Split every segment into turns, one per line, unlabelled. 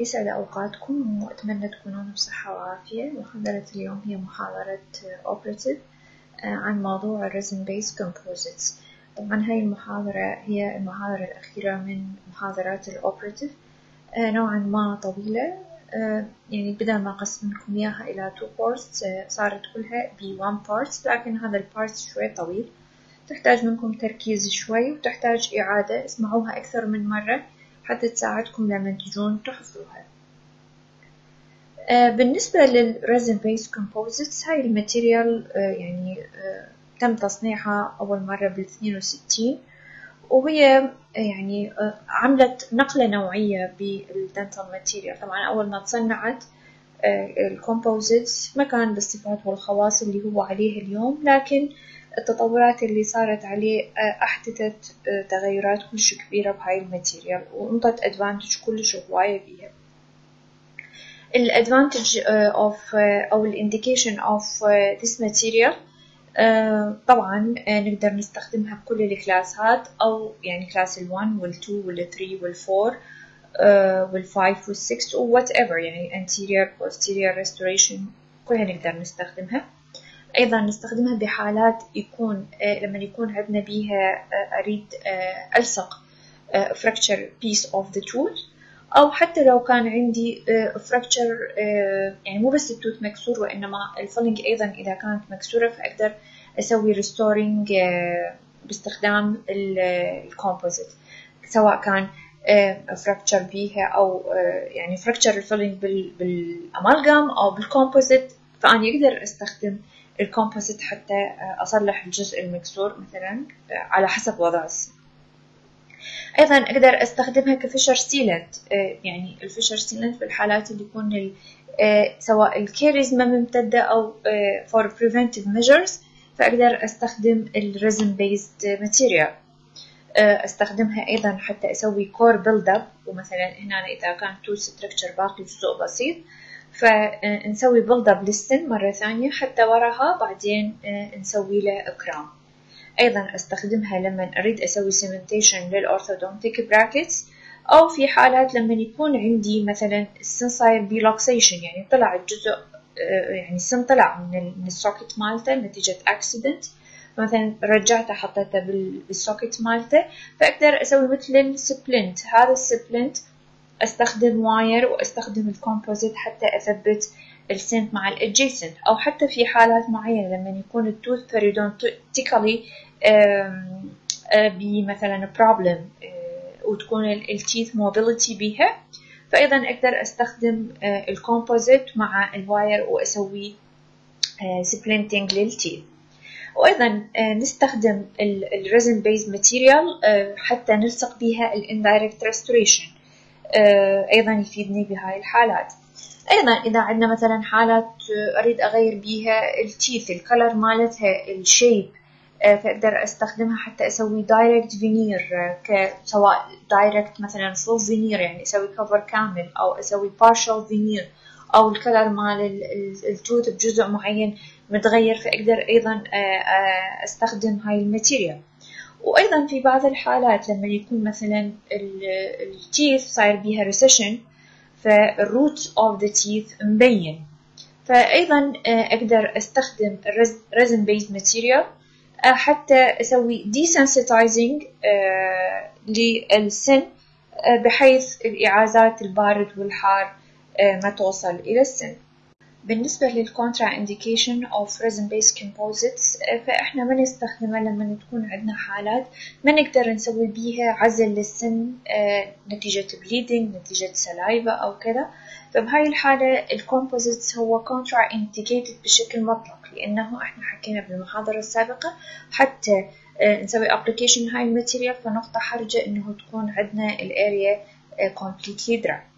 يسعد أوقاتكم وأتمنى تكونون بصحة وعافية. محاضرة اليوم هي محاضرة Operative عن موضوع Resin Based Composites. طبعا هاي المحاضرة هي المحاضرة الأخيرة من محاضرات ال operative نوعا ما طويلة. يعني بدل ما قسمكم إياها إلى two parts صارت كلها ب one part لكن هذا ال part شوي طويل. تحتاج منكم تركيز شوي وتحتاج إعادة. اسمعوها أكثر من مرة. حتى تساعدكم لما تجون تحفظوها بالنسبة لل resin based composites هاي ال material يعني تم تصنيعها أول مرة بالاثنين وستين. وهي يعني عملت نقلة نوعية بال dental material طبعا أول ما تصنعت ال composites ما كان بالصفات والخواص اللي هو عليه اليوم لكن التطورات اللي صارت عليه أحدثت تغيرات كلش كبيرة بهاي ال material وانطت advantage كلش هواية بيها ال advantage of أو ال indication of this material طبعا نقدر نستخدمها بكل الكلاسات أو يعني class ال1 وال2 وال3 وال4 وال5 وال6 و whatever يعني anterior posterior restoration كلها نقدر نستخدمها. أيضا نستخدمها بحالات يكون لما يكون عندنا بيها أريد ألصق fracture piece of the tooth أو حتى لو كان عندي fracture يعني مو بس ال tooth مكسور وإنما ال filling أيضا إذا كانت مكسورة فأقدر أسوي restoring باستخدام ال composite سواء كان fracture بيها أو يعني fracture ال filling بال amalgam أو بال composite فأنا أقدر أستخدم ال composite حتى أصلح الجزء المكسور مثلا على حسب وضع السن أيضا أقدر أستخدمها ك fissure sealant يعني ال fissure sealant في الحالات اللي يكون سواء ال caries ما ممتدة أو for preventive measures فأقدر أستخدم ال resin based material. أستخدمها أيضا حتى أسوي core build up ومثلا هنا إذا كان tooth structure باقي جزء بسيط فنسوي build up للسن مرة ثانية حتى وراها بعدين نسوي له crown أيضا أستخدمها لما أريد أسوي cementation لل orthodontic brackets أو في حالات لما يكون عندي مثلا السن صاير بي luxation يعني طلع الجزء يعني السن طلع من ال socket مالته نتيجة accident مثلا رجعته حطيته بال socket مالته فأقدر أسوي مثل ال splint هذا ال splint أستخدم wire وأستخدم ال composite حتى أثبت السنت مع ال adjacent أو حتى في حالات معينة لما يكون ال tooth periodontally بمثلا problem وتكون ال teeth mobility بيها فايضا أقدر أستخدم ال composite مع ال wire وأسوي splinting لل teeth وأيضا نستخدم ال resin based material حتى نلصق بها ال indirect restoration أيضا يفيدني بهاي الحالات. أيضا إذا عندنا مثلا حالات أريد أغير بيها ال teeth ال color مالتها ال shape فأقدر أستخدمها حتى أسوي direct veneer سواء direct مثلا full veneer يعني أسوي cover كامل أو أسوي partial veneer أو ال color مال ال tooth بجزء معين متغير فأقدر أيضا أستخدم هاي ال material. وأيضا في بعض الحالات لما يكون مثلا ال teeth صاير بيها recession فال root of the teeth مبين. فأيضا أقدر أستخدم resin based material حتى أسوي desensitizing للسن بحيث الإيعازات البارد والحار ما توصل إلى السن. بالنسبة لل contraindication of resin based composites فإحنا ما نستخدمها لما تكون عندنا حالات ما نقدر نسوي بيها عزل للسن نتيجة bleeding نتيجة saliva أو كذا. فبهاي الحالة ال composites هو contraindicated بشكل مطلق لأنه إحنا حكينا بالمحاضرة السابقة حتى نسوي application هاي ال material فنقطة حرجة إنه تكون عندنا ال area completely dry.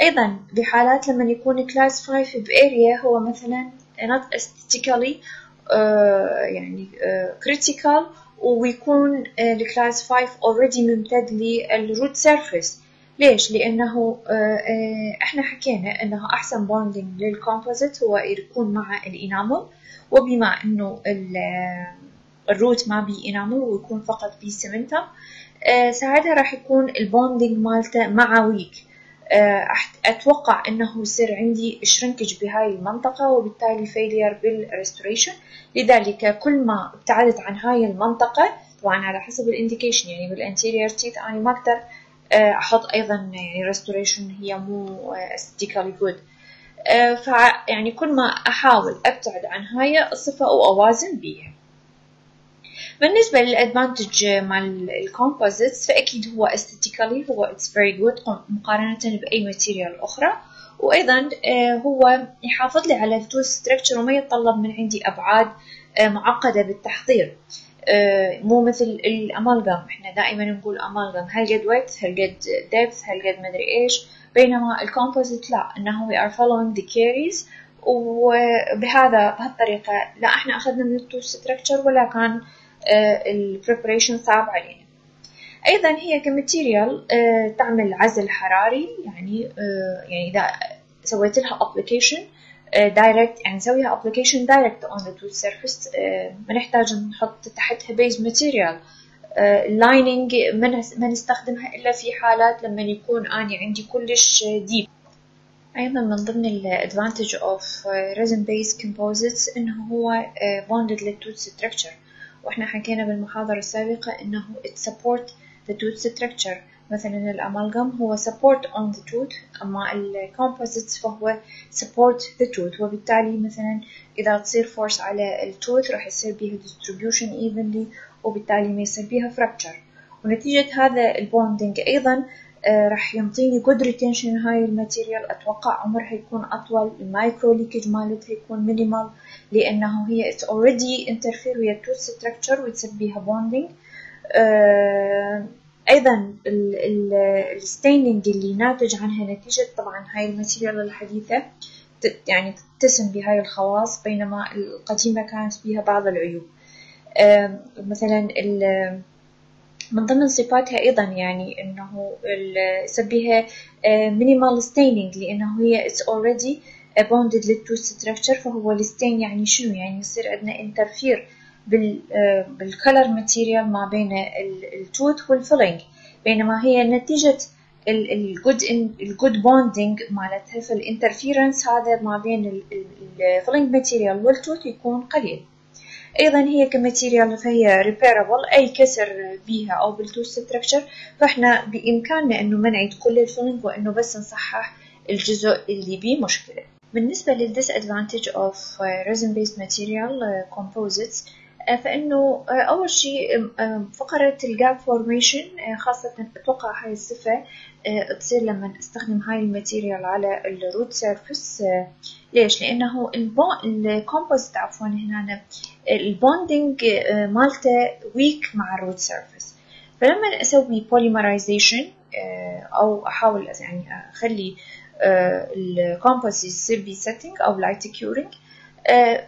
أيضا بحالات لما يكون 5 ب area هو مثلا not aesthetically uh, يعني uh, critical ويكون ال class 5 already ممتد لل root surface ليش؟ لأنه إحنا حكينا أنه أحسن bonding لل composite هو يكون مع ال enamel وبما أنه ال root ما بي enamel ويكون فقط بي cementum ساعتها راح يكون ال bonding مالته مع weak أتوقع أنه يصير عندي shrinkage بهاي المنطقة وبالتالي failure بال restoration لذلك كل ما ابتعدت عن هاي المنطقة طبعا على حسب ال indication يعني بال anterior teeth أنا ما أقدر أحط أيضا يعني restoration هي مو aesthetically good. فيعني كل ما أحاول أبتعد عن هاي الصفة أو أوازن بيها. بالنسبة لل advantage مال ال composites فأكيد هو aesthetically هو it's very good مقارنة بأي material أخرى. وأيضا هو يحافظ لي على ال tooth structure وما يتطلب من عندي أبعاد معقدة بالتحضير. مو مثل ال amalgam. إحنا دائما نقول amalgam هل قد width هل قد depth هل قد مدري إيش. بينما ال composite لا إنه we are following the caries وبهذا بهالطريقة لا إحنا أخذنا من ال tooth structure ولا كان ال preparation صعب علينا أيضا هي ك material تعمل عزل حراري يعني يعني إذا سويت لها application direct يعني نسويها application direct on the tooth surface ما نحتاج نحط تحتها base material ال lining ما نستخدمها إلا في حالات لما يكون اني عندي كلش deep أيضا من ضمن ال advantage of resin based composites إنه هو bonded لل tooth structure وإحنا حكينا بالمحاضرة السابقة إنه it support the tooth structure. مثلا ال amalgam هو support on the tooth أما ال composites فهو support the tooth. وبالتالي مثلا إذا تصير force على ال tooth راح يصير بيها distribution evenly وبالتالي ما يصير بيها fracture. ونتيجة هذا ال bonding أيضا راح ينطيني good retention هاي ال material أتوقع عمرها يكون أطول ال microleakage مالتها يكون minimal لأنه هي it's already interfere ويا tooth structure وتصير بيها آه أيضا ال staining اللي ناتج عنها نتيجة طبعا هاي ال material الحديثة يعني تتسم بهاي الخواص بينما القديمة كانت بها بعض العيوب. آه مثلا من ضمن صفاتها أيضا يعني أنه يسميها minimal staining لأنه هي it's already bonded لل tooth structure فهو ال stain يعني شنو؟ يعني يصير عندنا interfere بال بال color material ما بين ال tooth وال filling بينما هي نتيجة ال good ال good bonding مالتها فال interference هذا ما بين ال filling material وال tooth يكون قليل. أيضا هي ك material فهي repairable أي كسر بيها أو بال tooth structure فإحنا بإمكاننا إنه ما نعيد كل ال filling وإنه بس نصحح الجزء اللي بيه مشكلة. بالنسبة لل disadvantage of resin based material composites فإنه أول شيء فقرة ال gap formation خاصة أتوقع هاي الصفة تصير لما استخدم هاي ال material على ال root surface ليش؟ لأنه ال composite عفوا هنا ال bonding مالته weak مع ال root surface فلما أسوي polymerization أو أحاول يعني أخلي ال composite يصير بي setting أو light curing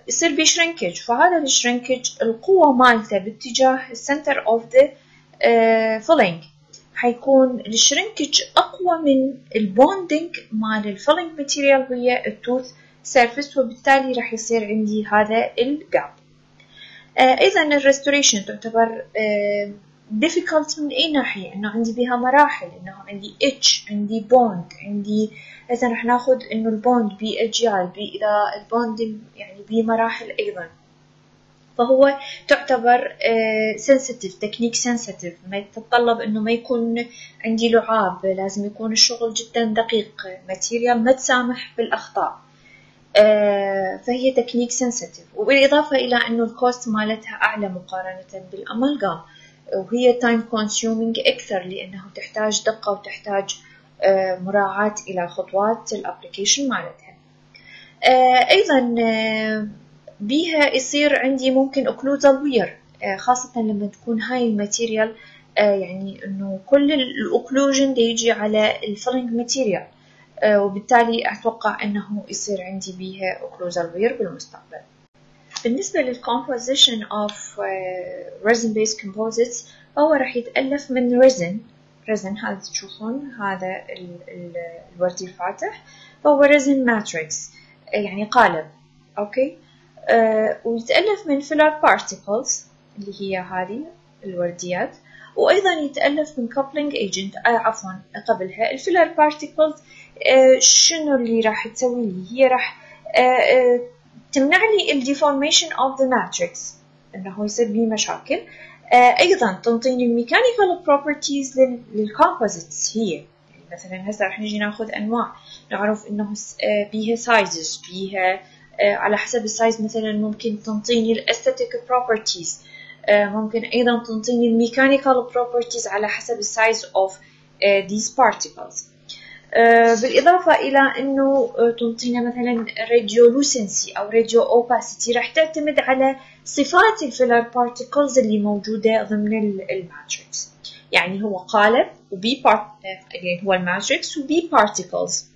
يصير بي shrinkage فهذا ال shrinkage القوة مالته باتجاه ال center of the filling حيكون ال shrinkage أقوى من ال bonding مال ال filling material ويا ال tooth surface وبالتالي راح يصير عندي هذا ال gap أيضا ال restoration تعتبر difficult من أي ناحية إنه عندي بها مراحل إنه عندي etch عندي bond عندي إذا رح ناخد إنه ال bond بأجيال بي إذا ال bond يعني بمراحل أيضا. فهو تعتبر sensitive technique sensitive ما يتطلب إنه ما يكون عندي لعاب لازم يكون الشغل جدا دقيق material ما تسامح بالأخطاء فهي technique sensitive وبالإضافة إلى إنه ال cost مالتها أعلى مقارنة بال amalgam وهي time consuming أكثر لأنه تحتاج دقة وتحتاج مراعاة إلى خطوات ال application مالتها. أيضا بيها يصير عندي ممكن occlusal wear خاصة لما تكون هاي ال material يعني إنه كل ال occlusion يجي على ال filling material وبالتالي أتوقع إنه يصير عندي بيها occlusal wear بالمستقبل. بالنسبة لل composition of uh, resin based composites فهو راح يتألف من resin. resin هذا تشوفون هذا ال ال الوردي الفاتح. فهو resin matrix يعني قالب. أوكي؟ uh, ويتألف من filler particles اللي هي هذه الورديات. وأيضا يتألف من coupling agent آه عفوا قبلها ال filler particles. آه شنو اللي راح تسوي؟ هي راح آه آه تمنع لي ال deformation of the matrix إنه يصير بيه مشاكل. آه أيضا تنطيني ال mechanical properties لل composites هي. يعني مثلا هسه راح نجي ناخذ أنواع. نعرف إنه بيها sizes بيها على حسب ال size مثلا ممكن تنطيني ال aesthetic properties ممكن أيضا تنطيني ال mechanical properties على حسب ال size of these particles. بالإضافة إلى أنه تنطينا مثلا radiolucency أو radiopacity راح تعتمد على صفات ال filler particles اللي موجودة ضمن ال matrix. يعني هو قالب وبي part يعني هو ال matrix وبي particles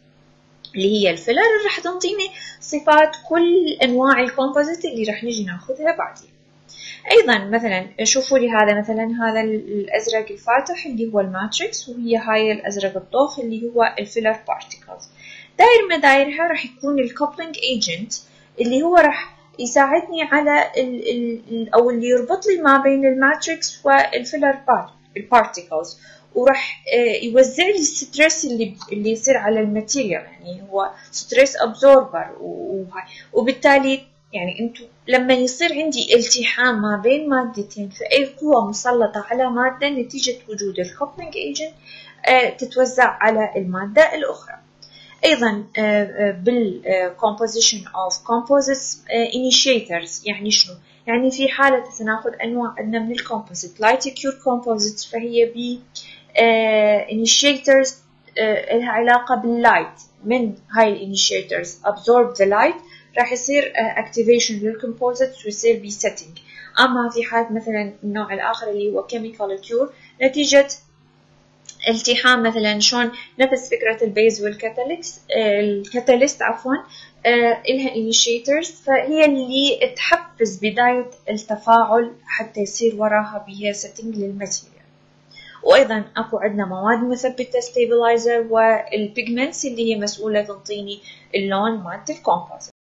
اللي هي ال filler. راح تنطيني صفات كل أنواع ال composite اللي راح نجي ناخذها بعدين. أيضا مثلا شوفوا لي هذا مثلا هذا الأزرق الفاتح اللي هو ال matrix وهي هاي الأزرق الطوخ اللي هو ال filler particles داير مدايرها راح يكون ال coupling agent اللي هو راح يساعدني على ال ال أو اللي يربط لي ما بين ال matrix وال filler ال particles وراح يوزع لي ال stress اللي اللي يصير على ال material يعني هو stress absorber وبالتالي يعني أنتم لما يصير عندي التحام ما بين مادتين فأي قوة مسلطة على مادة نتيجة وجود ال coupling agent تتوزع على المادة الأخرى. أيضا بال composition of composites initiators يعني شنو؟ يعني في حالة راح ناخذ أنواع عندنا من ال composite light cure composite فهي ب initiators لها علاقة بال light من هاي ال initiators absorb the light راح يصير activation لل composite ويصير بي setting. أما في حالة مثلا النوع الآخر اللي هو chemical cure نتيجة التحام مثلا شلون نفس فكرة ال base وال catalyx ال catalyst عفوا إلها initiators فهي اللي تحفز بداية التفاعل حتى يصير وراها بها setting لل material وأيضا أكو عندنا مواد مثبتة stabilizer وال pigments اللي هي مسؤولة تنطيني اللون مالت ال composite